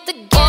the game.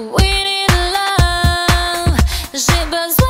We need love. J'ai besoin